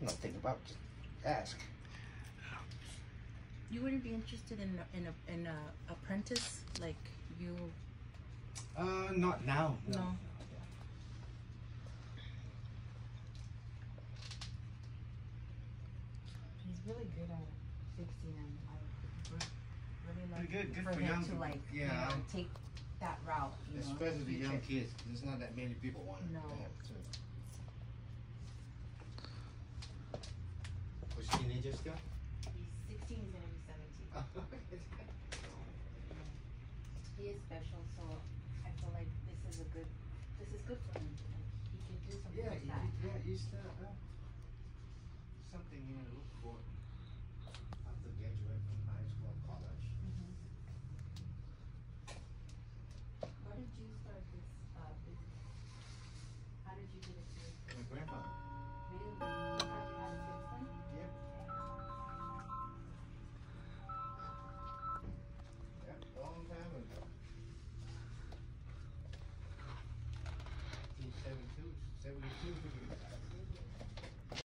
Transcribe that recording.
Nothing about. Just ask. You wouldn't be interested in a, in a in a apprentice like you? Uh, not now. No. He's really good at sixteen and I really like Pretty good, good for for him young to people. like you know, take that route. You know, Especially the young future. kids. There's not that many people want No. that. So. Still? He's sixteen. He's gonna be seventeen. He is special, so I feel like this is a good. This is good for him. Like, he can do something yeah, like you, that. yeah, you still uh, 1972, 72.